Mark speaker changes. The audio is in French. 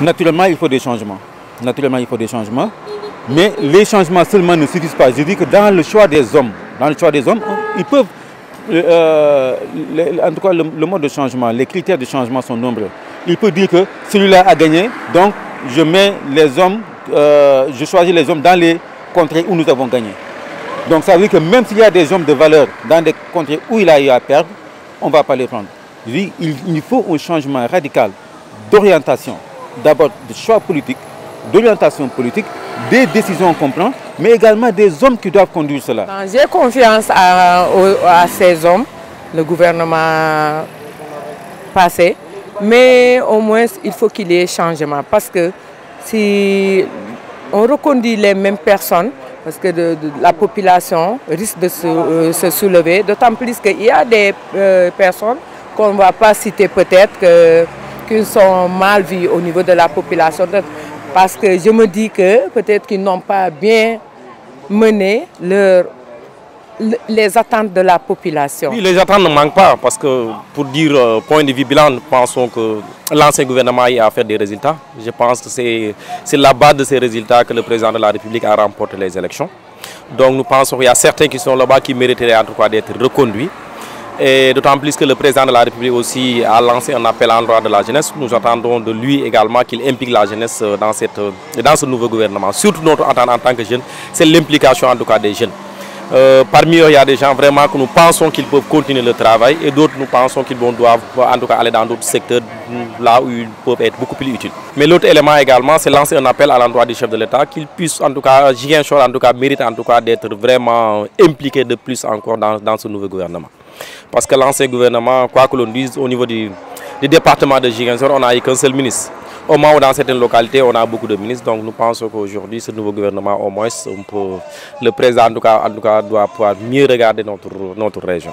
Speaker 1: Naturellement, il faut des changements. Naturellement, il faut des changements. Mais les changements seulement ne suffisent pas. Je dis que dans le choix des hommes, dans le choix des hommes, ils peuvent, euh, les- en tout cas, le, mode de changement, les critères de changement sont nombreux. Il peut dire que celui-là a gagné, donc je mets les hommes, euh, je choisis les hommes dans les contrées où nous avons gagné. Donc ça veut dire que même s'il y a des hommes de valeur dans des contrées où il a eu à perdre, on ne va pas les prendre. Je dis, il faut un changement radical d'orientation, d'abord de choix politique, d'orientation politique, des décisions qu'on prend, mais également des hommes qui doivent conduire cela.
Speaker 2: Ben, J'ai confiance à, ces hommes, le gouvernement passé, mais au moins il faut qu'il y ait changement parce que si on reconduit les mêmes personnes, parce que la population risque de se, euh, se soulever, d'autant plus qu'il y a des euh, personnes qu'on ne va pas citer peut-être que- qui sont mal vues au niveau de la population, parce que je me dis que peut-être qu'ils n'ont pas bien le- les attentes de la population.
Speaker 3: Oui, les attentes ne manquent pas parce que pour dire euh, point de vue bilan, nous pensons que l'ancien gouvernement a fait des résultats. Je pense que c'est base de ces résultats que le président de la République a remporté les élections. Donc nous pensons qu'il y a certains qui sont là-bas qui mériteraient en tout cas d'être reconduits. Et d'autant plus que le président de la République aussi a lancé un appel à l'endroit de la jeunesse. Nous attendons de lui également qu'il implique la jeunesse euh, euh, dans ce nouveau gouvernement. Surtout notre attente en tant que jeunes, c'est l'implication en tout cas des jeunes. Euh, parmi eux, il y a des gens vraiment que nous pensons qu'ils peuvent continuer le travail et d'autres nous pensons qu'ils doivent en aller dans d'autres secteurs là où ils peuvent être beaucoup plus utiles. Mais l'autre élément également, c'est lancer un appel à l'endroit du chef de l'État qu'il puisse en tout cas, Ziguinchor en tout cas mérite en tout cas d'être vraiment impliqué de plus encore dans ce nouveau gouvernement. Parce que l'ancien gouvernement, quoi que l'on dise, au niveau du, département de Ziguinchor, on n'a eu qu'un seul ministre. Au moins, dans certaines localités, on a beaucoup de ministres. Donc, nous pensons qu'aujourd'hui, ce nouveau gouvernement, au moins, on peut- le président, doit pouvoir mieux regarder notre, notre région.